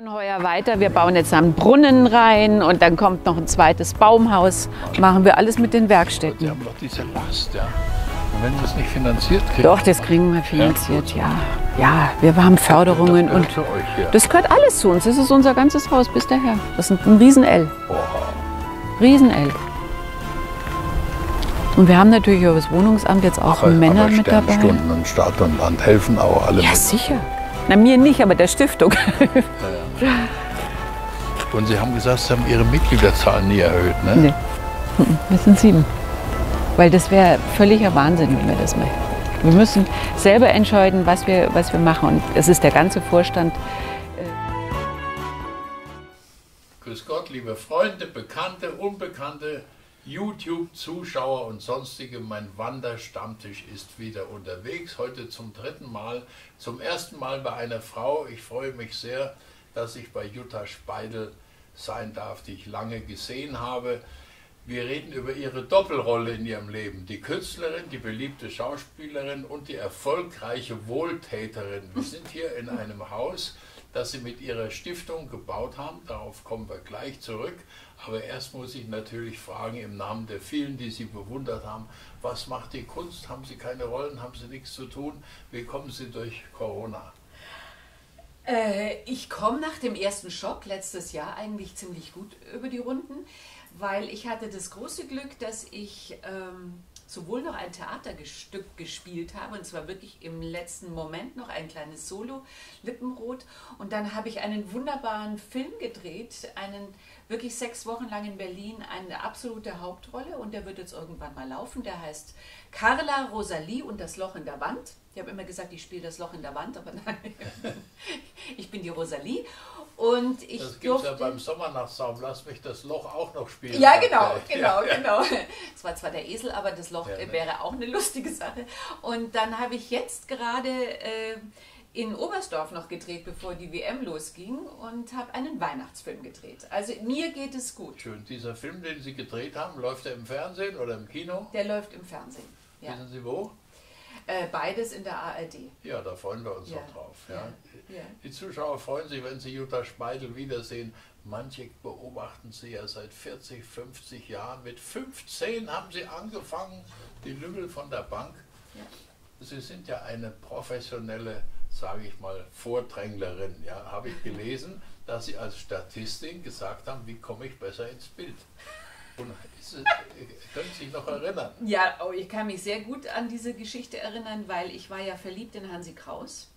Und heuer weiter, wir bauen jetzt einen Brunnen rein und dann kommt noch ein zweites Baumhaus. Machen wir alles mit den Sie Werkstätten. haben doch diese Last, ja. Und wenn Sie es nicht finanziert kriegen, Doch, das kriegen wir finanziert, ja. Ja, wir haben Förderungen das und euch das gehört alles zu uns. Das ist unser ganzes Haus bis daher. Das ist ein riesen L. Boah. Riesen L. Und wir haben natürlich über das Wohnungsamt jetzt auch Aber- Männer aber mit dabei. Sternstunden und Stadt und Land helfen auch alle Ja, mit. sicher. Na, mir nicht, aber der Stiftung. Und Sie haben gesagt, Sie haben Ihre Mitgliederzahl nie erhöht, ne? Nee. Wir sind sieben. Weil das wäre völliger Wahnsinn, wenn wir das machen. Wir müssen selber entscheiden, was wir, was wir machen. Und es ist der ganze Vorstand. Grüß Gott, liebe Freunde, Bekannte, Unbekannte, YouTube-Zuschauer und sonstige. Mein Wanderstammtisch ist wieder unterwegs. Heute zum dritten Mal, zum ersten Mal bei einer Frau. Ich freue mich sehr, dass ich bei Jutta Speidel sein darf, die ich lange gesehen habe. Wir reden über ihre Doppelrolle in ihrem Leben. Die Künstlerin, die beliebte Schauspielerin und die erfolgreiche Wohltäterin. Wir sind hier in einem Haus, das sie mit ihrer Stiftung gebaut haben. Darauf kommen wir gleich zurück. Aber erst muss ich natürlich fragen, im Namen der vielen, die Sie bewundert haben, was macht die Kunst? Haben Sie keine Rollen? Haben Sie nichts zu tun? Wie kommen Sie durch Corona? Äh, ich komme nach dem ersten Schock letztes Jahr eigentlich ziemlich gut über die Runden, weil ich hatte das große Glück, dass ich ähm, sowohl noch ein Theaterstück gespielt habe, und zwar wirklich im letzten Moment noch ein kleines Solo, Lippenrot, und dann habe ich einen wunderbaren Film gedreht, einen wirklich sechs Wochen lang in Berlin, eine absolute Hauptrolle, und der wird jetzt irgendwann mal laufen, der heißt Carla Rosalie und das Loch in der Wand. Ich habe immer gesagt, ich spiele das Loch in der Wand, aber nein, ich bin die Rosalie. Und ich Das gibt es ja beim Sommernachtsaum. Lass mich das Loch auch noch spielen. Ja, genau, genau, ja. genau. Es war zwar der Esel, aber das Loch Ja, ne. wäre auch eine lustige Sache. Und dann habe ich jetzt gerade äh, in Oberstdorf noch gedreht, bevor die WM losging und habe einen Weihnachtsfilm gedreht. Also mir geht es gut. Schön. Dieser Film, den Sie gedreht haben, läuft er im Fernsehen oder im Kino? Der läuft im Fernsehen. Ja. Wissen Sie wo? Äh, beides in der ARD. Ja, da freuen wir uns Ja, doch drauf. Ja. ja. Die Zuschauer freuen sich, wenn sie Jutta Speidel wiedersehen. Manche beobachten sie ja seit 40, 50 Jahren. Mit 15 haben sie angefangen, die Lümmel von der Bank. Sie sind ja eine professionelle, sage ich mal, Vordränglerin. Ja, habe ich gelesen, dass Sie als Statistin gesagt haben, wie komme ich besser ins Bild. Es, können Sie sich noch erinnern? Ja, oh, ich kann mich sehr gut an diese Geschichte erinnern, weil ich war ja verliebt in Hansi Kraus.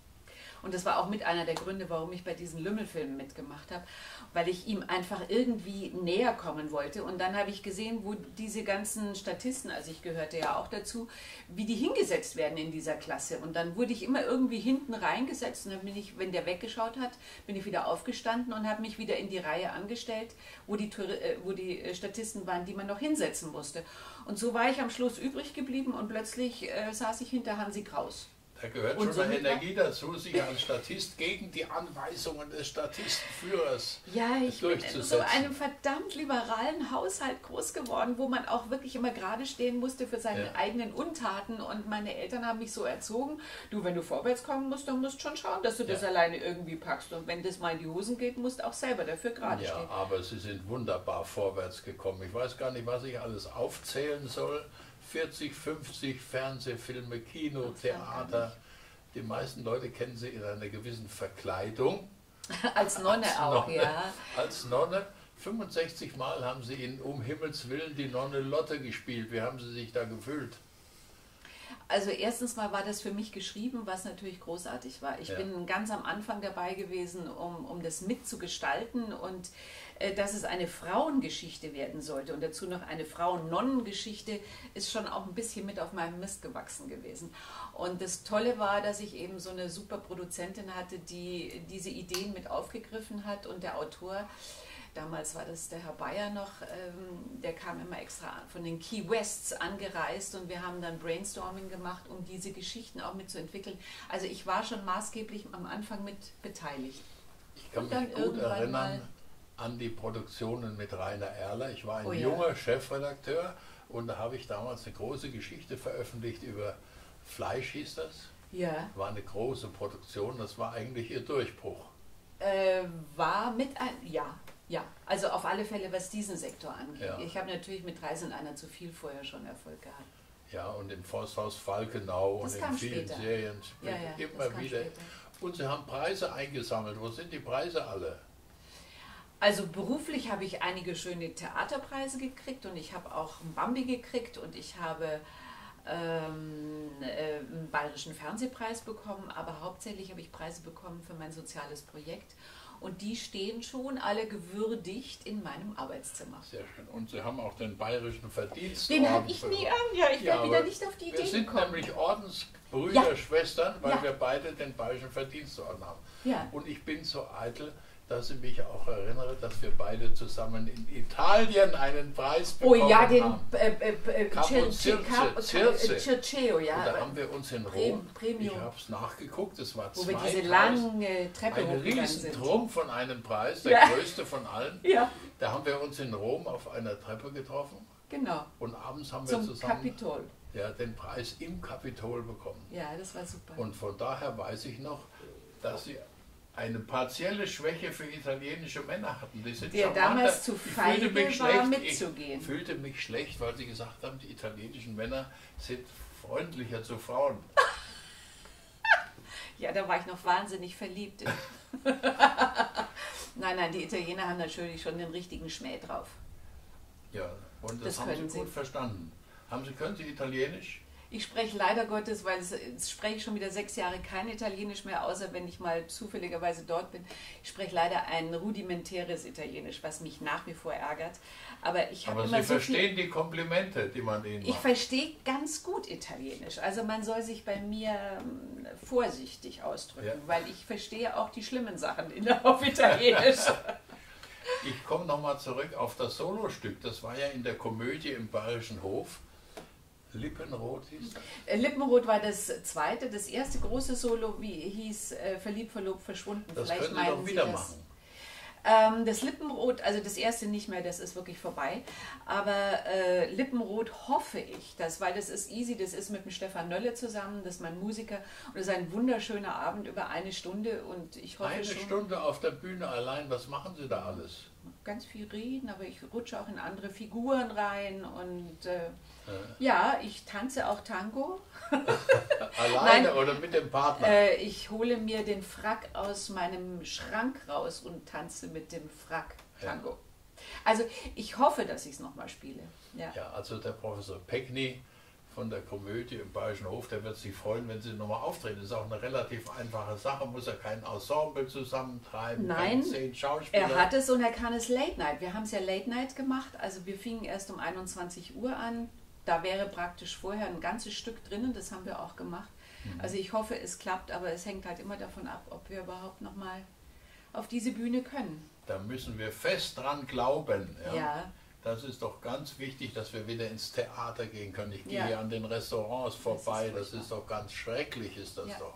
Und das war auch mit einer der Gründe, warum ich bei diesen Lümmelfilmen mitgemacht habe, weil ich ihm einfach irgendwie näher kommen wollte. Und dann habe ich gesehen, wo diese ganzen Statisten, also ich gehörte ja auch dazu, wie die hingesetzt werden in dieser Klasse. Und dann wurde ich immer irgendwie hinten reingesetzt und dann bin ich, wenn der weggeschaut hat, bin ich wieder aufgestanden und habe mich wieder in die Reihe angestellt, wo die, äh, wo die äh, Statisten waren, die man noch hinsetzen musste. Und so war ich am Schluss übrig geblieben und plötzlich äh, saß ich hinter Hansi Kraus. Da gehört Und schon eine Energie dazu, sich als Statist gegen die Anweisungen des Statistenführers Ja, ich bin in so einem verdammt liberalen Haushalt groß geworden, wo man auch wirklich immer gerade stehen musste für seine Ja. eigenen Untaten. Und meine Eltern haben mich so erzogen, du, wenn du vorwärts kommen musst, dann musst du schon schauen, dass du das Ja. alleine irgendwie packst. Und wenn das mal in die Hosen geht, musst du auch selber dafür gerade ja, stehen. aber Sie sind wunderbar vorwärts gekommen. Ich weiß gar nicht, was ich alles aufzählen soll. 40, 50 Fernsehfilme, Kino. Theater. Die meisten Leute kennen Sie in einer gewissen Verkleidung. Als Nonne auch, Nonne. ja. Als Nonne. 65 Mal haben Sie in Um Himmels Willen die Nonne Lotte gespielt. Wie haben Sie sich da gefühlt? Also erstens mal war das für mich geschrieben, was natürlich großartig war. Ich Ja. bin ganz am Anfang dabei gewesen, um, um das mitzugestalten und äh, dass es eine Frauengeschichte werden sollte und dazu noch eine Frauen-Nonnen-Geschichte ist schon auch ein bisschen mit auf meinem Mist gewachsen gewesen. Und das Tolle war, dass ich eben so eine super Produzentin hatte, die diese Ideen mit aufgegriffen hat und der Autor Damals war das der Herr Bayer noch, ähm, der kam immer extra von den Key Wests angereist und wir haben dann Brainstorming gemacht, um diese Geschichten auch mitzuentwickeln. Also ich war schon maßgeblich am Anfang mit beteiligt. Ich kann mich gut erinnern an die Produktionen mit Rainer Erler. Ich war ein Oh ja. junger Chefredakteur und da habe ich damals eine große Geschichte veröffentlicht über Fleisch hieß das. Ja. War eine große Produktion, das war eigentlich ihr Durchbruch. Äh, war mit ein, ja, ja. Also auf alle Fälle, was diesen Sektor angeht. Ja. Ich habe natürlich mit Reisen einer zu viel vorher schon Erfolg gehabt. Ja, und im Forsthaus Falkenau Das und in vielen später. Serien Ja, ja, immer wieder. später. Und sie haben Preise eingesammelt. Wo sind die Preise alle? Also beruflich habe ich einige schöne Theaterpreise gekriegt und ich habe auch einen Bambi gekriegt und ich habe ähm, äh, einen bayerischen Fernsehpreis bekommen, aber hauptsächlich habe ich Preise bekommen für mein soziales Projekt und die stehen schon alle gewürdigt in meinem Arbeitszimmer. Sehr schön. Und sie haben auch den bayerischen Verdienst. Den habe ich nie an, ja, ich Ja, wäre wieder aber nicht auf die Wir Idee sind gekommen. nämlich Ordensbrüder, Ja. Schwestern, weil Ja. wir beide den bayerischen Verdienstorden haben. Ja. Und ich bin so eitel, dass ich mich auch erinnere, dass wir beide zusammen in Italien einen Preis Oh bekommen ja, den haben. Cap- Circe. äh, Circeo, ja. Da haben wir uns in Rom, ich habe es nachgeguckt, es war wo wir zwei diese Preise, lange Treppe ein hochgegangen riesen sind. Trumpf von einem Preis, der Ja. größte von allen. Ja, Da haben wir uns in Rom auf einer Treppe getroffen genau. und abends haben wir zusammen Kapitol. ja, den Preis im Kapitol bekommen. Ja, das war super. Und von daher weiß ich noch, dass sie eine partielle Schwäche für italienische Männer hatten. Die sind Der damals zu feige mich war, schlecht. mitzugehen. Ich fühlte mich schlecht, weil sie gesagt haben, die italienischen Männer sind freundlicher zu Frauen. Ja, da war ich noch wahnsinnig verliebt. nein, nein, die Italiener haben natürlich schon den richtigen Schmäh drauf. Ja, und das, Das haben sie gut sie. verstanden. Haben sie, können sie Italienisch? Ich spreche leider Gottes, weil es, es spreche ich schon wieder sechs Jahre kein Italienisch mehr, außer wenn ich mal zufälligerweise dort bin. Ich spreche leider ein rudimentäres Italienisch, was mich nach wie vor ärgert. Aber ich habe immer sie so viel verstehen die Komplimente, die man ihnen Ich macht. verstehe ganz gut Italienisch. Also man soll sich bei mir ähm, vorsichtig ausdrücken, Ja. weil ich verstehe auch die schlimmen Sachen in, auf Italienisch. Ich komme nochmal zurück auf das Solostück. Das war ja in der Komödie im Bayerischen Hof. Lippenrot hieß das. Äh, Lippenrot war das zweite, das erste große Solo, wie hieß äh, Verliebt, Verlobt, Verschwunden. Das Vielleicht können Sie doch Sie wieder das. machen. Ähm, das Lippenrot, also das erste nicht mehr, das ist wirklich vorbei. Aber äh, Lippenrot hoffe ich, dass, weil das ist easy, das ist mit dem Stefan Nölle zusammen, das ist mein Musiker und es ist ein wunderschöner Abend über eine Stunde und ich hoffe Eine schon Stunde auf der Bühne allein, was machen Sie da alles? Ganz viel reden, aber ich rutsche auch in andere Figuren rein und äh, ja, ich tanze auch Tango. Alleine Nein. oder mit dem Partner? Äh, ich hole mir den Frack aus meinem Schrank raus und tanze mit dem Frack Tango. Also ich hoffe, dass ich es nochmal spiele. Ja. Ja, also der Professor Peckney von der Komödie im Bayerischen Hof, der wird sich freuen, wenn Sie nochmal auftreten. Das ist auch eine relativ einfache Sache, muss er kein Ensemble zusammentreiben, Nein, zehn Schauspieler. Er hat es und er kann es Late Night. Wir haben es ja Late Night gemacht. Also wir fingen erst um 21 Uhr an. Da wäre praktisch vorher ein ganzes Stück drinnen. Das haben wir auch gemacht. Mhm. Also ich hoffe, es klappt, aber es hängt halt immer davon ab, ob wir überhaupt noch mal auf diese Bühne können. Da müssen wir fest dran glauben. Ja? Ja. Das ist doch ganz wichtig, dass wir wieder ins Theater gehen können. Ich gehe Ja. an den Restaurants vorbei, das ist, furchtbar. doch ganz schrecklich, ist das Ja. doch.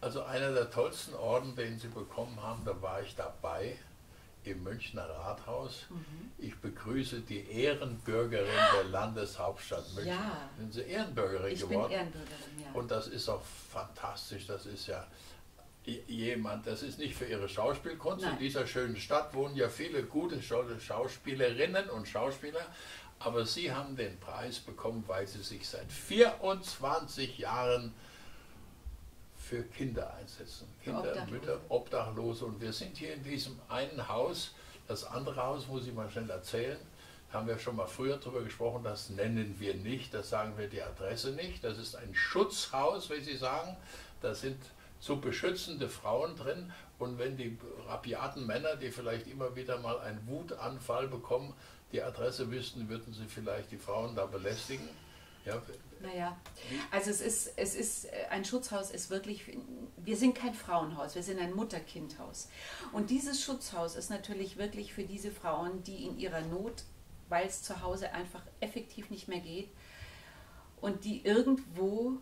Also einer der tollsten Orden, den Sie bekommen haben, da war ich dabei im Münchner Rathaus. Mhm. Ich begrüße die Ehrenbürgerin der Landeshauptstadt München. Ja. Sind Sie Ehrenbürgerin Ich bin geworden? Ehrenbürgerin, ja. Und das ist auch fantastisch. Das ist ja jemand, das ist nicht für ihre Schauspielkunst. In Nein. dieser schönen Stadt wohnen ja viele gute Schau- Schauspielerinnen und Schauspieler. Aber sie haben den Preis bekommen, weil sie sich seit 24 Jahren für Kinder einsetzen. Kinder, Obdachlose. Mütter, Obdachlose. Und wir sind hier in diesem einen Haus. Das andere Haus muss ich mal schnell erzählen. Haben wir schon mal früher darüber gesprochen, das nennen wir nicht, das sagen wir die Adresse nicht. Das ist ein Schutzhaus, wie Sie sagen. Da sind zu beschützende Frauen drin. Und wenn die rabiaten Männer, die vielleicht immer wieder mal einen Wutanfall bekommen, die Adresse wüssten, würden sie vielleicht die Frauen da belästigen. Ja, Naja, also es ist, es ist, äh, ein Schutzhaus ist wirklich, wir sind kein Frauenhaus, wir sind ein Mutter-Kind-Haus. Und dieses Schutzhaus ist natürlich wirklich für diese Frauen, die in ihrer Not, weil es zu Hause einfach effektiv nicht mehr geht und die irgendwo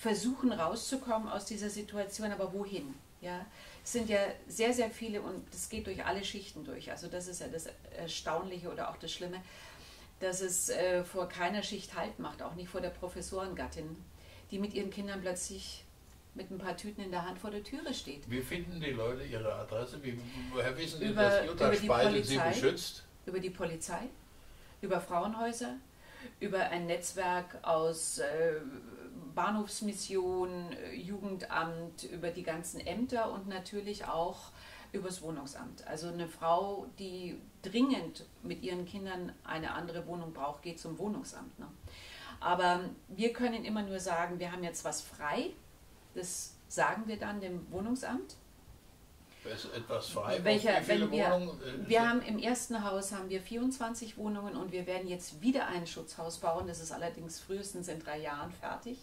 versuchen rauszukommen aus dieser Situation, aber wohin? Ja, es sind ja sehr, sehr viele und das geht durch alle Schichten durch. Also das ist ja das Erstaunliche oder auch das Schlimme dass es äh, vor keiner Schicht Halt macht, auch nicht vor der Professorengattin, die mit ihren Kindern plötzlich mit ein paar Tüten in der Hand vor der Türe steht. Wie finden die Leute ihre Adresse? Wie, woher wissen die, Über- dass Jutta die Speidel sie Polizei. beschützt? Über die Polizei, über Frauenhäuser, über ein Netzwerk aus äh, Bahnhofsmission, äh, Jugendamt, über die ganzen Ämter und natürlich auch übers Wohnungsamt. Also eine Frau, die dringend mit ihren Kindern eine andere Wohnung braucht, geht zum Wohnungsamt. Ne? Aber wir können immer nur sagen, wir haben jetzt was frei. Das sagen wir dann dem Wohnungsamt. Welcher- wenn wir- Wohnungen? äh, Wir haben im ersten Haus haben wir 24 Wohnungen und wir werden jetzt wieder ein Schutzhaus bauen. Das ist allerdings frühestens in drei Jahren fertig.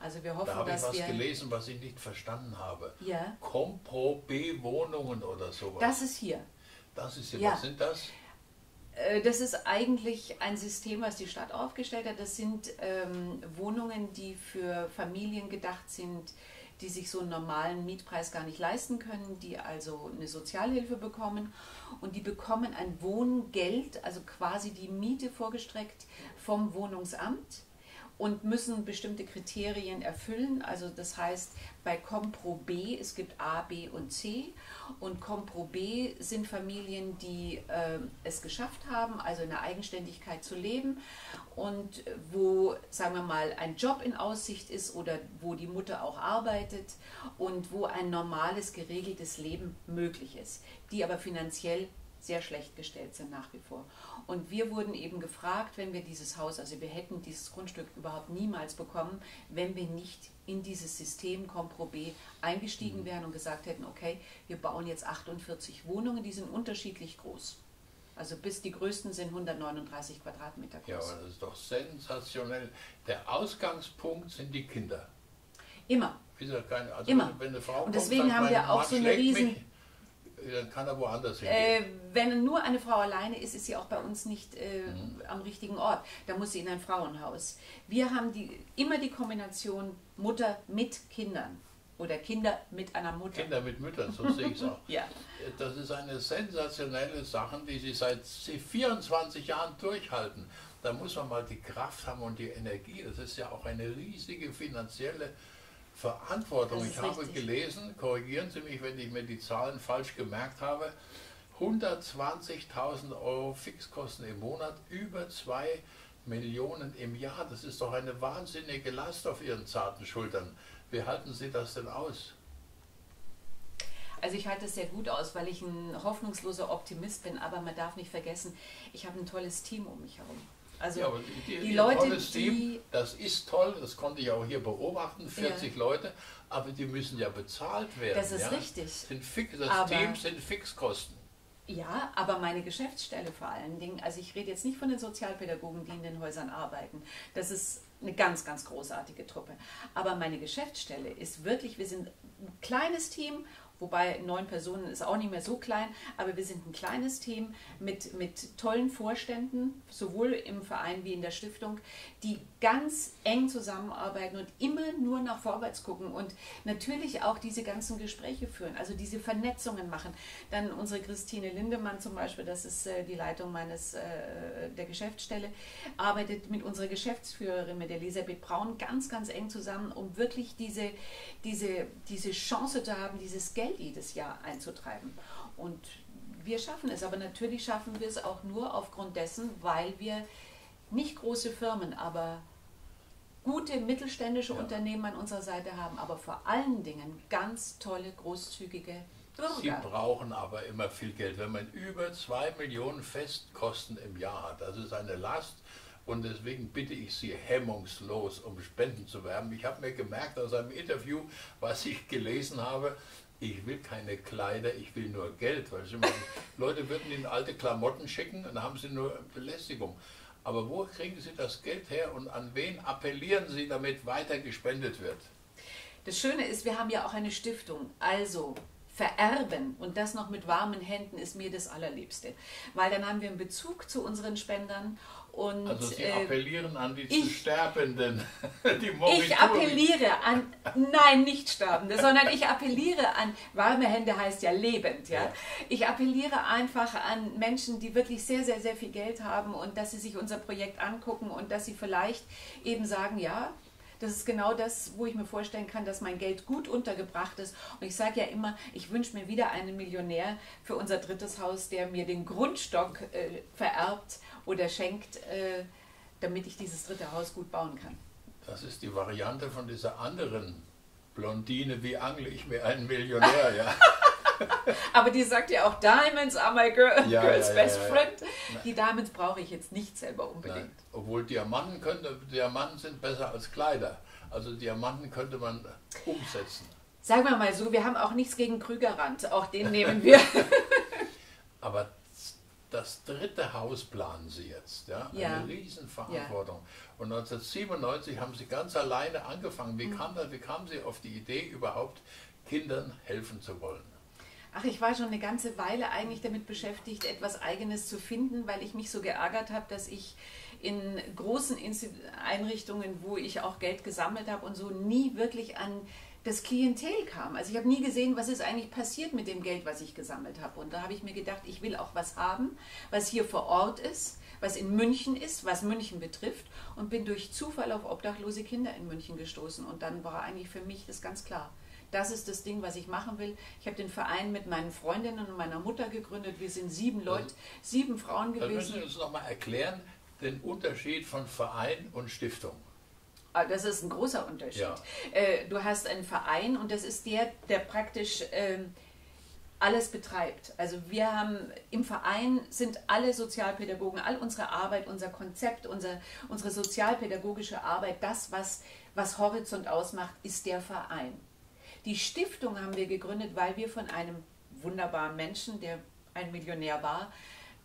Also wir da hoffen, habe ich was gelesen, was ich nicht verstanden habe. Ja, Compro B-Wohnungen oder sowas. das ist hier. das ist hier. ja. Was sind das? Äh, Das ist eigentlich ein System, was die Stadt aufgestellt hat. Das sind ähm, Wohnungen, die für Familien gedacht sind, die sich so einen normalen Mietpreis gar nicht leisten können, die also eine Sozialhilfe bekommen. Und die bekommen ein Wohngeld, also quasi die Miete vorgestreckt vom Wohnungsamt und müssen bestimmte Kriterien erfüllen. Also das heißt, bei Compro B, es gibt A, B und C. Und Compro B sind Familien, die äh, es geschafft haben, also in der Eigenständigkeit zu leben und wo, sagen wir mal, ein Job in Aussicht ist oder wo die Mutter auch arbeitet und wo ein normales, geregeltes Leben möglich ist, die aber finanziell sehr schlecht gestellt sind nach wie vor. Und wir wurden eben gefragt, wenn wir dieses Haus, also wir hätten dieses Grundstück überhaupt niemals bekommen, wenn wir nicht in dieses System Compro B eingestiegen wären und gesagt hätten, okay, wir bauen jetzt 48 Wohnungen, die sind unterschiedlich groß. Also bis die größten sind 139 Quadratmeter groß. Ja, aber das ist doch sensationell. Der Ausgangspunkt sind die Kinder. Immer. Ist ja kein, also Immer. Wenn eine Frau Und deswegen kommt, haben wir auch Mann so eine riesen- mich, dann kann er woanders hingehen. Äh, wenn nur eine Frau alleine ist, ist sie auch bei uns nicht äh, am richtigen Ort. Da muss sie in ein Frauenhaus. Wir haben die, immer die Kombination Mutter mit Kindern oder Kinder mit einer Mutter. Kinder mit Müttern, so sehe ich es auch. Ja. Das ist eine sensationelle Sache, die sie seit 24 Jahren durchhalten. Da muss man mal die Kraft haben und die Energie. Das ist ja auch eine riesige finanzielle Verantwortung. Ich habe richtig. gelesen, korrigieren Sie mich, wenn ich mir die Zahlen falsch gemerkt habe, 120.000 Euro Fixkosten im Monat, über 2 Millionen im Jahr. Das ist doch eine wahnsinnige Last auf Ihren zarten Schultern. Wie halten Sie das denn aus? Also ich halte es sehr gut aus, weil ich ein hoffnungsloser Optimist bin, aber man darf nicht vergessen, ich habe ein tolles Team um mich herum. Also Ja, die, die Leute, die- Team, das ist toll, das konnte ich auch hier beobachten, 40 Leute, aber die müssen ja bezahlt werden. Das ist ja? richtig. Sind fix, das Aber- Team sind Fixkosten. Ja, aber meine Geschäftsstelle vor allen Dingen, also ich rede jetzt nicht von den Sozialpädagogen, die in den Häusern arbeiten. Das ist eine ganz, ganz großartige Truppe. Aber meine Geschäftsstelle ist wirklich, wir sind ein kleines Team, wobei neun Personen ist auch nicht mehr so klein, aber wir sind ein kleines Team mit, mit tollen Vorständen, sowohl im Verein wie in der Stiftung, die ganz eng zusammenarbeiten und immer nur nach vorwärts gucken und natürlich auch diese ganzen Gespräche führen, also diese Vernetzungen machen. Dann unsere Christine Lindemann zum Beispiel, das ist äh, die Leitung meines äh, der Geschäftsstelle, arbeitet mit unserer Geschäftsführerin, mit Elisabeth Braun, ganz, ganz eng zusammen, um wirklich diese, diese, diese Chance zu haben, dieses Geld jedes Jahr einzutreiben. Und wir schaffen es, aber natürlich schaffen wir es auch nur aufgrund dessen, weil wir nicht große Firmen, aber gute mittelständische Ja. Unternehmen an unserer Seite haben, aber vor allen Dingen ganz tolle, großzügige Sie Bürger. brauchen aber immer viel Geld. Wenn man über 2 Millionen Festkosten im Jahr hat, das ist eine Last. Und deswegen bitte ich Sie hemmungslos, um Spenden zu werben. Ich habe mir gemerkt aus einem Interview, was ich gelesen habe, ich will keine Kleider, ich will nur Geld. Sie meine, Leute würden Ihnen alte Klamotten schicken, dann haben Sie nur Belästigung. Aber wo kriegen Sie das Geld her und an wen appellieren Sie, damit weiter gespendet wird? Das Schöne ist, wir haben ja auch eine Stiftung. Also vererben und das noch mit warmen Händen ist mir das Allerliebste. Weil dann haben wir einen Bezug zu unseren Spendern und Also Sie äh, appellieren an die zu ich- Sterbenden, die ich Morituri. appelliere an, nein, nicht Sterbende, sondern ich appelliere an, warme Hände heißt ja lebend, ja. Ja. Ich appelliere einfach an Menschen, die wirklich sehr, sehr, sehr viel Geld haben und dass sie sich unser Projekt angucken und dass sie vielleicht eben sagen, ja, Das ist genau das, wo ich mir vorstellen kann, dass mein Geld gut untergebracht ist. Und ich sage ja immer, ich wünsche mir wieder einen Millionär für unser drittes Haus, der mir den Grundstock äh, vererbt oder schenkt, äh, damit ich dieses dritte Haus gut bauen kann. Das ist die Variante von dieser anderen Blondine, wie angle ich mir einen Millionär, ja. Aber die sagt ja auch, Diamonds are my girl, Ja, girl's ja, ja, best friend. Die Diamonds brauche ich jetzt nicht selber unbedingt. Nein. Obwohl Diamanten könnte, Diamanten sind besser als Kleider. Also Diamanten könnte man umsetzen. Sagen wir mal so, wir haben auch nichts gegen Krügerrand. Auch den nehmen wir. Aber das dritte Haus planen Sie jetzt, ja? Ja. Eine Riesenverantwortung. Und 1997 haben Sie ganz alleine angefangen. Mhm. Wie, kam das, wie kamen Sie auf die Idee, überhaupt Kindern helfen zu wollen? Ach, ich war schon eine ganze Weile eigentlich damit beschäftigt, etwas Eigenes zu finden, weil ich mich so geärgert habe, dass ich in großen Einrichtungen, wo ich auch Geld gesammelt habe und so, nie wirklich an das Klientel kam. Also ich habe nie gesehen, was ist eigentlich passiert mit dem Geld, was ich gesammelt habe. Und da habe ich mir gedacht, ich will auch was haben, was hier vor Ort ist, was in München ist, was München betrifft und bin durch Zufall auf obdachlose Kinder in München gestoßen. Und dann war eigentlich für mich das ganz klar. Das ist das Ding, was ich machen will. Ich habe den Verein mit meinen Freundinnen und meiner Mutter gegründet. Wir sind sieben Leute, sieben Frauen Dann müssen Sie gewesen. uns nochmal erklären, den Unterschied von Verein und Stiftung. Ah, Das ist ein großer Unterschied. Ja. Äh, Du hast einen Verein und das ist der, der praktisch ähm, alles betreibt. Also wir haben im Verein sind alle Sozialpädagogen, all unsere Arbeit, unser Konzept, unser, unsere sozialpädagogische Arbeit, das, was, was Horizont ausmacht, ist der Verein. Die Stiftung haben wir gegründet, weil wir von einem wunderbaren Menschen, der ein Millionär war,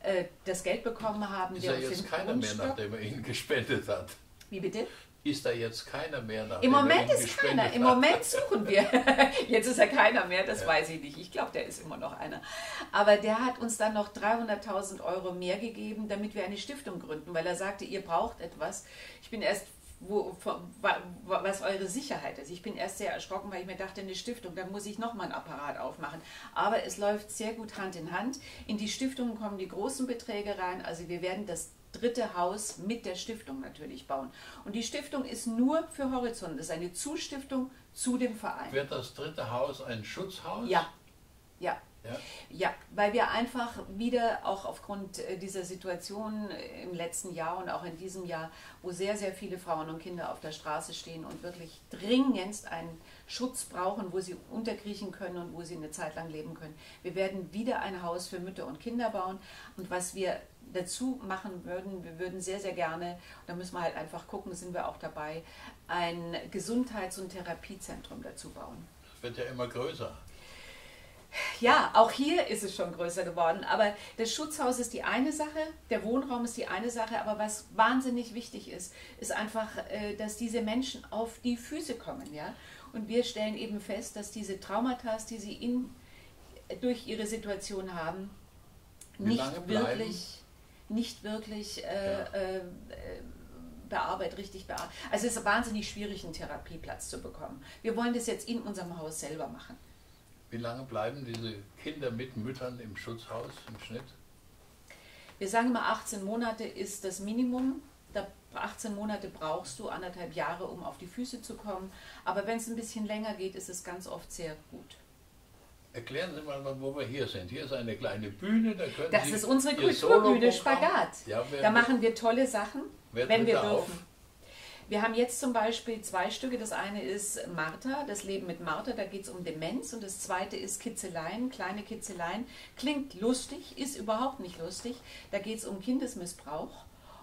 äh, das Geld bekommen haben. Ist der ja jetzt keiner mehr, nachdem er Ihnen gespendet hat? Wie bitte? Ist da jetzt keiner mehr, nachdem Im Moment ist keiner. Im hat? Moment suchen wir. Jetzt ist ja keiner mehr, das Ja. weiß ich nicht. Ich glaube, der ist immer noch einer. Aber der hat uns dann noch 300.000 Euro mehr gegeben, damit wir eine Stiftung gründen, weil er sagte, ihr braucht etwas. Ich bin erst, wo, wa- wa- was eure Sicherheit ist. Ich bin erst sehr erschrocken, weil ich mir dachte, eine Stiftung, dann muss ich nochmal einen Apparat aufmachen. Aber es läuft sehr gut Hand in Hand. In die Stiftungen kommen die großen Beträge rein. Also wir werden das dritte Haus mit der Stiftung natürlich bauen. Und die Stiftung ist nur für Horizont. Das ist eine Zustiftung zu dem Verein. Wird das dritte Haus ein Schutzhaus? Ja, ja. ja? Ja, weil wir einfach wieder auch aufgrund äh, dieser Situation äh, im letzten Jahr und auch in diesem Jahr, wo sehr, sehr viele Frauen und Kinder auf der Straße stehen und wirklich dringendst einen Schutz brauchen, wo sie unterkriechen können und wo sie eine Zeit lang leben können. Wir werden wieder ein Haus für Mütter und Kinder bauen und was wir dazu machen würden, wir würden sehr, sehr gerne, da müssen wir halt einfach gucken, sind wir auch dabei, ein Gesundheits- und Therapiezentrum dazu bauen. Das wird ja immer größer. Ja, auch hier ist es schon größer geworden. Aber das Schutzhaus ist die eine Sache, der Wohnraum ist die eine Sache. Aber was wahnsinnig wichtig ist, ist einfach, äh, dass diese Menschen auf die Füße kommen. Ja? Und wir stellen eben fest, dass diese Traumata, die sie in, durch ihre Situation haben, nicht wirklich, nicht wirklich äh, Ja. äh, äh, bearbeitet, richtig bearbeitet. Also es ist wahnsinnig schwierig, einen Therapieplatz zu bekommen. Wir wollen das jetzt in unserem Haus selber machen. Wie lange bleiben diese Kinder mit Müttern im Schutzhaus im Schnitt? Wir sagen immer, 18 Monate ist das Minimum. Da 18 Monate brauchst du, anderthalb Jahre, um auf die Füße zu kommen. Aber wenn es ein bisschen länger geht, ist es ganz oft sehr gut. Erklären Sie mal, wo wir hier sind. Hier ist eine kleine Bühne, da können Das Sie ist unsere Kulturbühne Spagat. Ja, Da machen wir tolle Sachen, wenn wir dürfen. auf? Wir haben jetzt zum Beispiel zwei Stücke. Das eine ist Martha, das Leben mit Martha, da geht es um Demenz. Und das zweite ist Kitzeleien, kleine Kitzeleien. Klingt lustig, ist überhaupt nicht lustig. Da geht es um Kindesmissbrauch.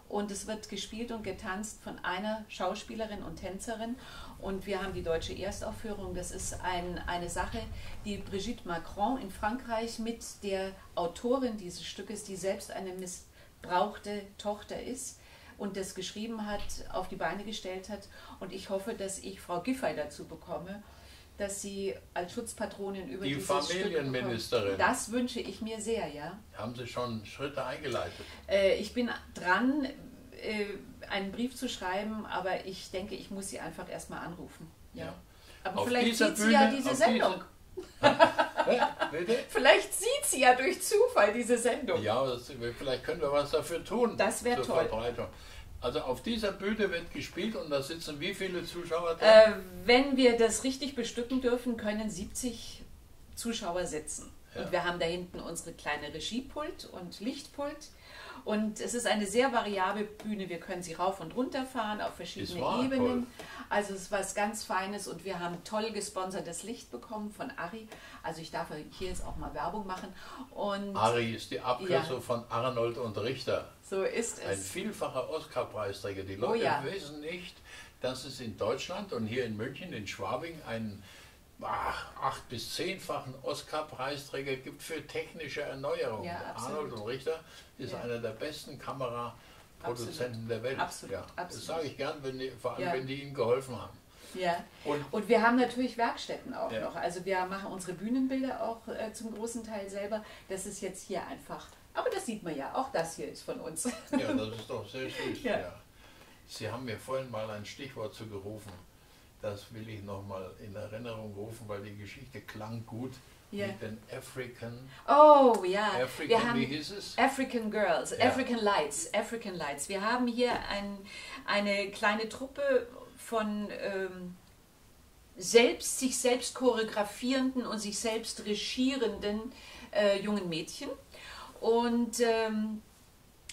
Und es wird gespielt und getanzt von einer Schauspielerin und Tänzerin. Und wir haben die deutsche Erstaufführung. Das ist ein, eine Sache, die Brigitte Macron in Frankreich mit der Autorin dieses Stückes, die selbst eine missbrauchte Tochter ist, und das geschrieben hat, auf die Beine gestellt hat. Und ich hoffe, dass ich Frau Giffey dazu bekomme, dass sie als Schutzpatronin über Die Stück Familienministerin. bekommt. Das wünsche ich mir sehr, ja. Haben Sie schon Schritte eingeleitet? Äh, ich bin dran, äh, einen Brief zu schreiben, aber ich denke, ich muss sie einfach erstmal anrufen. Ja. Ja. Aber Auf vielleicht sieht sie ja Bühne- diese Sendung. Vielleicht sieht sie ja durch Zufall diese Sendung. Ja, das, vielleicht können wir was dafür tun. Das wär zur toll. Verbreitung. Also auf dieser Bühne wird gespielt und da sitzen wie viele Zuschauer da? Äh, wenn wir das richtig bestücken dürfen, können 70 Zuschauer sitzen. Ja. Und wir haben da hinten unsere kleine Regiepult und Lichtpult. Und es ist eine sehr variable Bühne. Wir können sie rauf und runter fahren auf verschiedene Ebenen. toll. Also es ist was ganz Feines und wir haben toll gesponsertes Licht bekommen von Ari. Also ich darf hier jetzt auch mal Werbung machen. Und Ari ist die Abkürzung Ja. von Arnold und Richter. So ist Ein es. vielfacher Oscar-Preisträger. Die Leute Oh ja. wissen nicht, dass es in Deutschland und hier in München, in Schwabing, einen ach, acht- bis zehnfachen Oscar-Preisträger gibt für technische Erneuerung. Ja. Arnold und Richter ist Ja. einer der besten Kameraproduzenten Absolut. der Welt. Absolut, Ja, Das absolut. sage ich gern, wenn die, vor allem wenn die ihnen geholfen haben. Ja. Und Und wir haben natürlich Werkstätten auch Ja. noch. Also wir machen unsere Bühnenbilder auch äh, zum großen Teil selber. Das ist jetzt hier einfach. Aber das sieht man ja. Auch das hier ist von uns. Ja, das ist doch sehr süß. Ja. Ja. Sie haben mir vorhin mal ein Stichwort zugerufen. Das will ich nochmal in Erinnerung rufen, weil die Geschichte klang gut Ja. mit den African. Oh ja. wir African, haben wie hieß es? African Girls, Ja. African Lights, African Lights. Wir haben hier ein, eine kleine Truppe von ähm, selbst sich selbst choreografierenden und sich selbst regierenden äh, jungen Mädchen. Und ähm,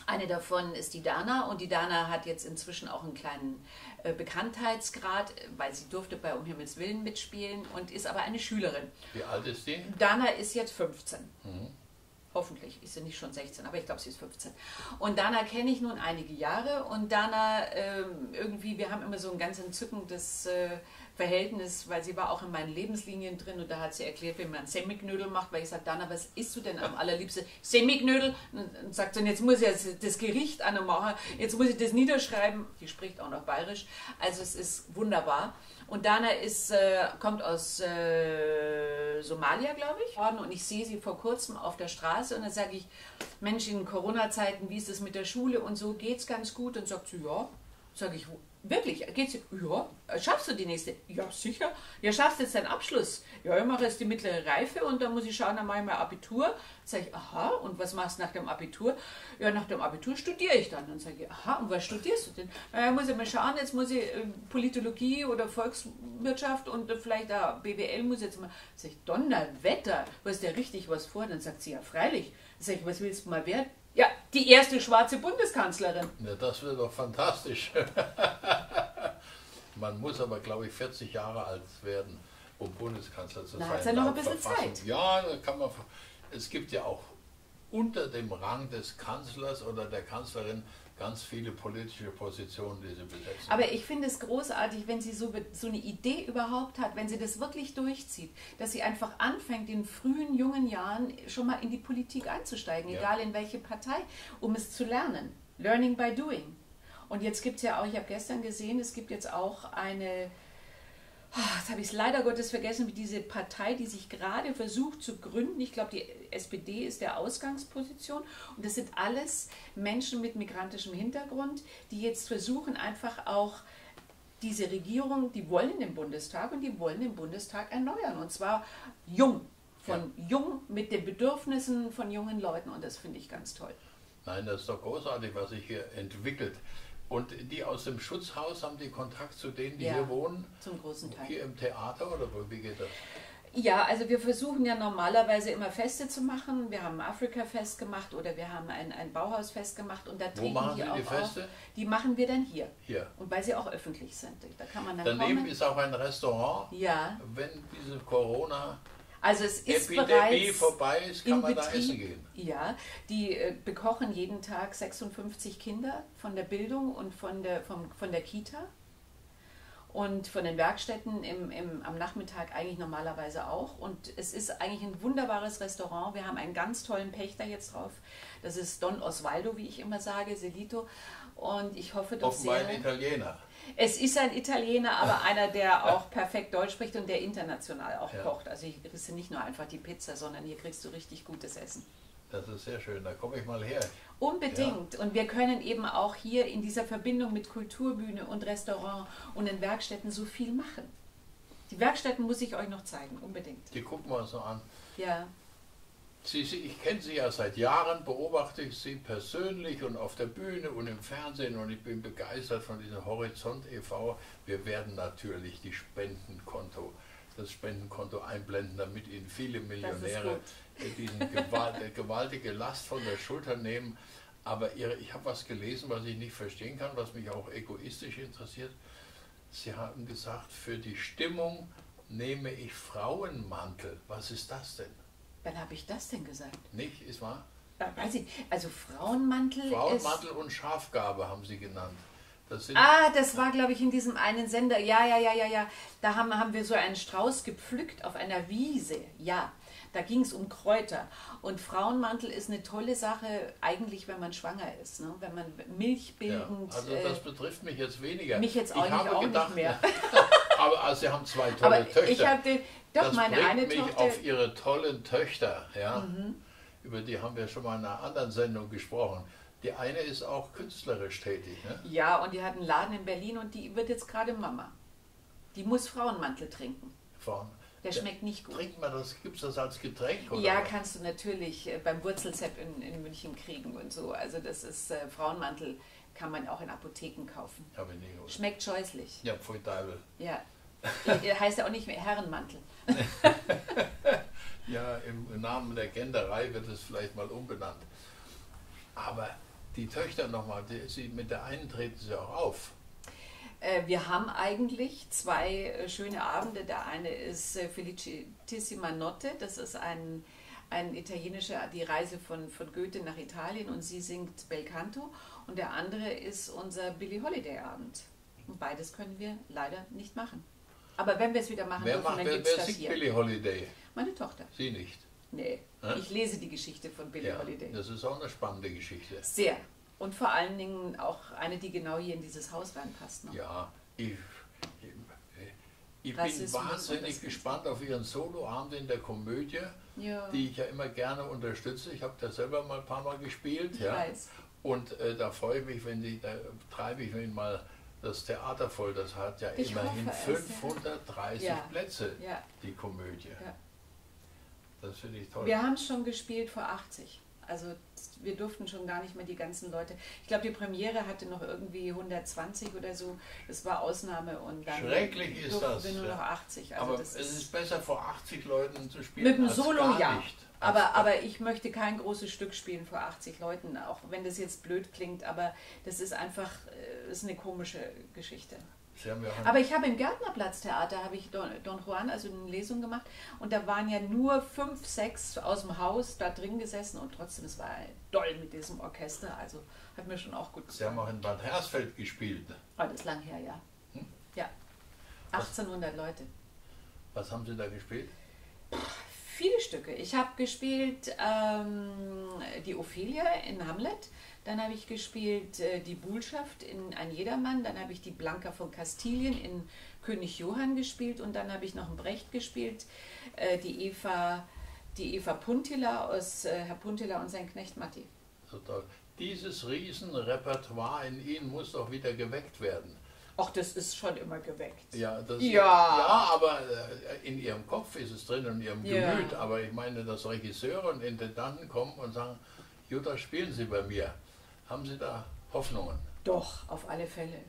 eine davon ist die Dana und die Dana hat jetzt inzwischen auch einen kleinen äh, Bekanntheitsgrad, weil sie durfte bei Um Himmels Willen mitspielen und ist aber eine Schülerin. Wie alt ist die? Dana ist jetzt 15. Mhm. Hoffentlich ist sie nicht schon 16, aber ich glaube, sie ist 15. Und Dana kenne ich nun einige Jahre und Dana ähm, irgendwie, wir haben immer so ein ganz entzückendes äh, Verhältnis, weil sie war auch in meinen Lebenslinien drin und da hat sie erklärt, wie man Semiknödel macht, weil ich sage, Dana, was isst du denn am allerliebsten? Semiknödel? Und sagt dann, jetzt muss ich jetzt das Gericht anmachen, jetzt muss ich das niederschreiben. Die spricht auch noch bayerisch, also es ist wunderbar. Und Dana ist, äh, kommt aus äh, Somalia, glaube ich, und ich sehe sie vor kurzem auf der Straße und dann sage ich, Mensch, in Corona-Zeiten, wie ist es mit der Schule und so, geht's ganz gut? Und sagt sie, ja. Sage ich, wirklich, geht's? Ja. Schaffst du die nächste? Ja, sicher. Ja, schaffst du jetzt deinen Abschluss? Ja, ich mache jetzt die mittlere Reife und dann muss ich schauen, dann mache ich mein Abitur. Sage ich, aha, und was machst du nach dem Abitur? Ja, nach dem Abitur studiere ich dann. Dann sage ich, aha, und was studierst du denn? Naja, muss ich mal schauen, jetzt muss ich äh, Politologie oder Volkswirtschaft und äh, vielleicht da BWL muss ich jetzt mal. Sag ich, Donnerwetter, du hast ja richtig was vor. Dann sagt sie, ja, freilich. Sag ich, was willst du mal werden? Ja, die erste schwarze Bundeskanzlerin. Ja, das wäre doch fantastisch. Man muss aber, glaube ich, 40 Jahre alt werden, um Bundeskanzler zu Da sein. hat's ja noch ein bisschen Verfassung. Zeit. Ja, da kann man. Es gibt ja auch unter dem Rang des Kanzlers oder der Kanzlerin ganz viele politische Positionen, die sie besetzen. Aber ich finde es großartig, wenn sie so, so eine Idee überhaupt hat, wenn sie das wirklich durchzieht, dass sie einfach anfängt, in frühen, jungen Jahren schon mal in die Politik einzusteigen, Ja. egal in welche Partei, um es zu lernen. Learning by doing. Und jetzt gibt es ja auch, ich habe gestern gesehen, es gibt jetzt auch eine, Jetzt habe ich es leider Gottes vergessen, wie diese Partei, die sich gerade versucht zu gründen. Ich glaube, die SPD ist der Ausgangsposition. Und das sind alles Menschen mit migrantischem Hintergrund, die jetzt versuchen, einfach auch diese Regierung, die wollen den Bundestag und die wollen den Bundestag erneuern. Und zwar jung. Von jung mit den Bedürfnissen von jungen Leuten. Und das finde ich ganz toll. Nein, das ist doch großartig, was sich hier entwickelt. Und die aus dem Schutzhaus haben die Kontakt zu denen, die Ja. hier wohnen? Zum großen Teil. Hier im Theater oder wie geht das? Ja, also wir versuchen ja normalerweise immer Feste zu machen. Wir haben ein Afrika-Fest gemacht oder wir haben ein, ein Bauhausfest gemacht und da Wo treten machen die Sie auch die Feste? auf. Die machen wir dann hier. Hier. Und weil sie auch öffentlich sind. Da kann man dann Daneben kommen. ist auch ein Restaurant. Ja, Wenn diese Corona also es ist Epidemie bereits vorbei ist, kann man da Betrieb. essen gehen. Ja, die äh, bekochen jeden Tag 56 Kinder von der Bildung und von der, vom, von der Kita und von den Werkstätten im, im, am Nachmittag eigentlich normalerweise auch. Und es ist eigentlich ein wunderbares Restaurant. Wir haben einen ganz tollen Pächter jetzt drauf. Das ist Don Osvaldo, wie ich immer sage, Selito. Und ich hoffe doch Offenbar sehr. ein Italiener. Es ist ein Italiener, aber einer, der auch perfekt Deutsch spricht und der international auch Ja. kocht. Also hier kriegst du nicht nur einfach die Pizza, sondern hier kriegst du richtig gutes Essen. Das ist sehr schön. Da komme ich mal her. Unbedingt. Und wir können eben auch hier in dieser Verbindung mit Kulturbühne und Restaurant und in Werkstätten so viel machen. Die Werkstätten muss ich euch noch zeigen, unbedingt. Die gucken wir uns noch an. Ja. Sie, Sie, ich kenne Sie ja seit Jahren, beobachte ich Sie persönlich und auf der Bühne und im Fernsehen und ich bin begeistert von diesem Horizont e.V. Wir werden natürlich die Spendenkonto, das Spendenkonto einblenden, damit Ihnen viele Millionäre diesen gewalt, gewaltige Last von der Schulter nehmen. Aber ihre, ich habe was gelesen, was ich nicht verstehen kann, was mich auch egoistisch interessiert. Sie haben gesagt, für die Stimmung nehme ich Frauenmantel. Was ist das denn? Wann habe ich das denn gesagt? Nicht, ist wahr? Weiß ich, also Frauenmantel. Frauenmantel und Schafgabe haben Sie genannt. Das ah, das war, glaube ich, in diesem einen Sender. Ja, ja, ja, ja, ja. Da haben, haben wir so einen Strauß gepflückt auf einer Wiese. Ja, da ging es um Kräuter. Und Frauenmantel ist eine tolle Sache, eigentlich, wenn man schwanger ist. Ne? Wenn man milchbildend. Ja, also, das äh, betrifft mich jetzt weniger. Mich jetzt auch, ich nicht, auch gedacht, nicht mehr. aber also, Sie haben zwei tolle aber Töchter. Ich habe doch, das meine bringt eine mich Tochter. auf Ihre tollen Töchter, ja. Mhm. Über die haben wir schon mal in einer anderen Sendung gesprochen. Die eine ist auch künstlerisch tätig, ne? Ja, und die hat einen Laden in Berlin und die wird jetzt gerade Mama. Die muss Frauenmantel trinken. Frauen. Der schmeckt nicht gut. Trinkt man das, gibt es das als Getränk? Oder ja, was? kannst du natürlich äh, beim Wurzelzepp in, in München kriegen und so. Also das ist äh, Frauenmantel, kann man auch in Apotheken kaufen. Gehört. Schmeckt scheußlich. Ja, pfui Teufel. Ja. Heißt ja auch nicht mehr Herrenmantel. ja, im Namen der Genderei wird es vielleicht mal umbenannt. Aber die Töchter nochmal, mit der einen treten sie auch auf. Äh, wir haben eigentlich zwei äh, schöne Abende. Der eine ist äh, Felicitissima Notte, das ist ein, ein italienischer, die Reise von, von Goethe nach Italien und sie singt Bel Canto. Und der andere ist unser Billie Holiday Abend. Und beides können wir leider nicht machen. Aber wenn wir es wieder machen wer dürfen, macht, dann gibt es das hier. Billie Holiday? Meine Tochter. Sie nicht? Nee, Hä? ich lese die Geschichte von Billie ja, Holiday. Das ist auch eine spannende Geschichte. Sehr. Und vor allen Dingen auch eine, die genau hier in dieses Haus reinpasst. Ne? Ja, ich, ich, ich bin wahnsinnig gespannt auf Ihren Soloabend in der Komödie, ja. die ich ja immer gerne unterstütze. Ich habe da selber mal ein paar Mal gespielt. Ich ja. weiß. Und äh, da freue ich mich, wenn die, da treibe ich mich mal das Theater voll. Das hat ja ich immerhin hoffe, 530 ja. Plätze, ja. die Komödie. Ja. Das finde ich toll. Wir haben schon gespielt vor 80. Also wir durften schon gar nicht mehr die ganzen Leute. Ich glaube, die Premiere hatte noch irgendwie 120 oder so. Das war Ausnahme und dann Schrecklich ist das. wir nur noch 80. Also aber es ist besser vor 80 Leuten zu spielen. Mit dem Solo ja. Nicht. Aber, aber ich möchte kein großes Stück spielen vor 80 Leuten, auch wenn das jetzt blöd klingt, aber das ist einfach äh, ist eine komische Geschichte. Aber ich habe im Gärtnerplatztheater habe ich Don, Don, Juan, also eine Lesung gemacht und da waren ja nur fünf, sechs aus dem Haus da drin gesessen und trotzdem, es war doll mit diesem Orchester, also hat mir schon auch gut gefallen. Sie haben auch in Bad Hersfeld gespielt. Oh, das ist lang her, ja. Hm? Ja, 1800 Was? Leute. Was haben Sie da gespielt? Viele Stücke. Ich habe gespielt ähm, die Ophelia in Hamlet, dann habe ich gespielt äh, die Buhlschaft in Ein Jedermann. Dann habe ich die Blanca von Kastilien in König Johann gespielt. Und dann habe ich noch ein Brecht gespielt, äh, die Eva, die Eva Puntilla aus äh, Herr Puntilla und sein Knecht Matti. So toll. Dieses Riesenrepertoire in Ihnen muss doch wieder geweckt werden. Ach, das ist schon immer geweckt. Ja, das, ja. ja aber äh, in Ihrem Kopf ist es drin, in Ihrem ja. Gemüt. Aber ich meine, dass Regisseure und Intendanten kommen und sagen, Jutta, spielen Sie bei mir. Haben Sie da Hoffnungen? Doch, auf alle Fälle.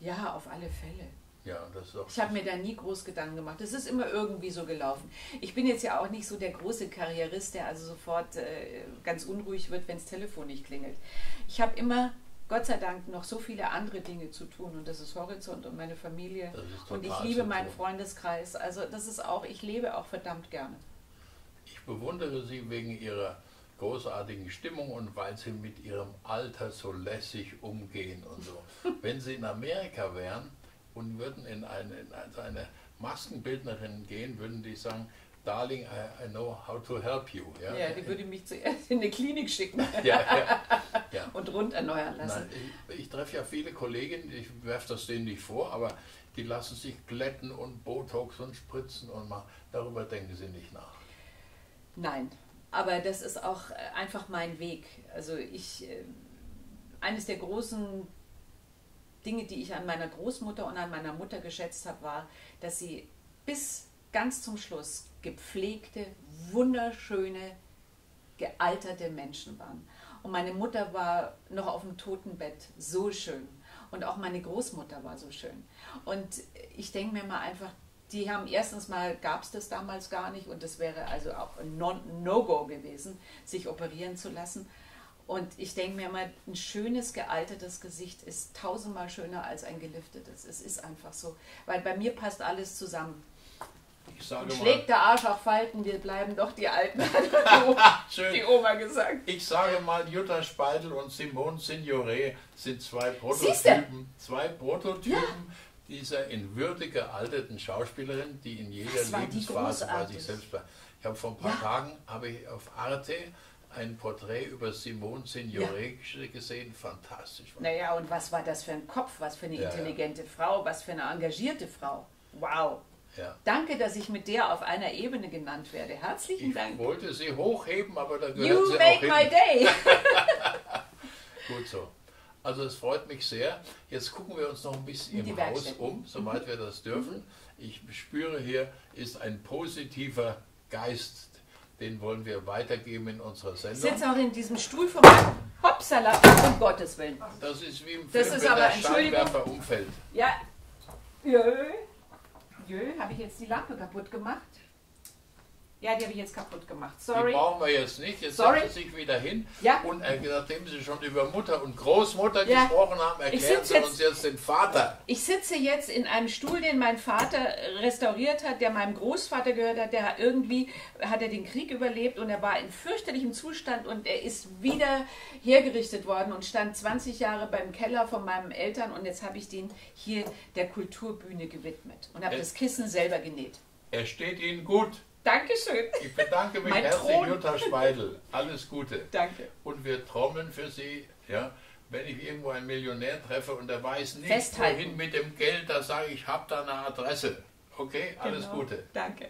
Ja, auf alle Fälle. Ja, das ich habe mir da nie groß Gedanken gemacht. Es ist immer irgendwie so gelaufen. Ich bin jetzt ja auch nicht so der große Karrierist, der also sofort äh, ganz unruhig wird, wenn das Telefon nicht klingelt. Ich habe immer, Gott sei Dank, noch so viele andere Dinge zu tun und das ist Horizont und meine Familie. Und ich liebe meinen Freundeskreis. Also das ist auch, ich lebe auch verdammt gerne. Ich bewundere Sie wegen Ihrer großartigen Stimmung und weil sie mit ihrem Alter so lässig umgehen und so. Wenn sie in Amerika wären und würden in eine, in eine Maskenbildnerin gehen, würden die sagen, Darling, I, I, know how to help you. Ja, ja die würde mich zuerst in eine Klinik schicken ja, ja, ja. und rund erneuern lassen. Nein, ich, ich treffe ja viele Kolleginnen, ich werfe das denen nicht vor, aber die lassen sich glätten und Botox und spritzen und mal, darüber denken sie nicht nach. Nein, aber das ist auch äh, einfach mein Weg. Also ich, äh, eines der großen Dinge, die ich an meiner Großmutter und an meiner Mutter geschätzt habe, war, dass sie bis ganz zum Schluss gepflegte, wunderschöne gealterte Menschen waren. Und meine Mutter war noch auf dem Totenbett so schön. Und auch meine Großmutter war so schön. Und ich denke mir mal einfach, die haben erstens mal, gab es das damals gar nicht und das wäre also auch ein No-Go gewesen, sich operieren zu lassen. Und ich denke mir mal, ein schönes, gealtertes Gesicht ist tausendmal schöner als ein geliftetes. Es ist einfach so. Weil bei mir passt alles zusammen. Ich sage und schlägt der Arsch auch Falten, wir bleiben doch die Alten, hat die, Oma gesagt. Ich sage mal, Jutta Speidel und Simone Signoret sind zwei Prototypen. Zwei Prototypen. Ja dieser in Würde gealterten Schauspielerin, die in jeder Lebensphase bei sich selbst war. Ich habe vor ein paar ja. Tagen habe ich auf Arte ein Porträt über Simone Signoret ja. gesehen, fantastisch. Naja, und was war das für ein Kopf, was für eine ja, intelligente. Frau, was für eine engagierte Frau. Wow. Ja. Danke, dass ich mit der auf einer Ebene genannt werde. Herzlichen ich Dank. Ich wollte sie hochheben, aber da gehört you sie make auch my day. Gut so. Also es freut mich sehr. Jetzt gucken wir uns noch ein bisschen im Haus um, soweit mhm. wir das dürfen. Ich spüre hier ist ein positiver Geist den wollen wir weitergeben in unserer Sendung. Ich sitze auch in diesem Stuhl vom Hopsala, um Gottes Willen. Das ist wie im Film, das ist aber, der Scheinwerfer umfällt. Ja, jö, jö, habe ich jetzt die Lampe kaputt gemacht? Ja, die habe ich jetzt kaputt gemacht. Sorry. Die brauchen wir jetzt nicht. Jetzt Sorry. setzt sich wieder hin. Ja. Und äh, nachdem Sie schon über Mutter und Großmutter ja. gesprochen haben, erklären Sie jetzt, uns jetzt den Vater. Ich sitze jetzt in einem Stuhl, den mein Vater restauriert hat, der meinem Großvater gehört hat. Der hat irgendwie hat er den Krieg überlebt und er war in fürchterlichem Zustand und er ist wieder hergerichtet worden und stand 20 Jahre beim Keller von meinen Eltern und jetzt habe ich den hier der Kulturbühne gewidmet und habe das Kissen selber genäht. Er steht Ihnen gut. Dankeschön. Ich bedanke mich herzlich, Jutta Speidel. Alles Gute. Danke. Und wir trommeln für Sie. Ja, wenn ich irgendwo einen Millionär treffe und der weiß nicht, Festhalten. wohin mit dem Geld, da sage ich, ich habe da eine Adresse. Okay, alles genau. Gute. Danke.